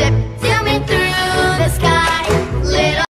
sip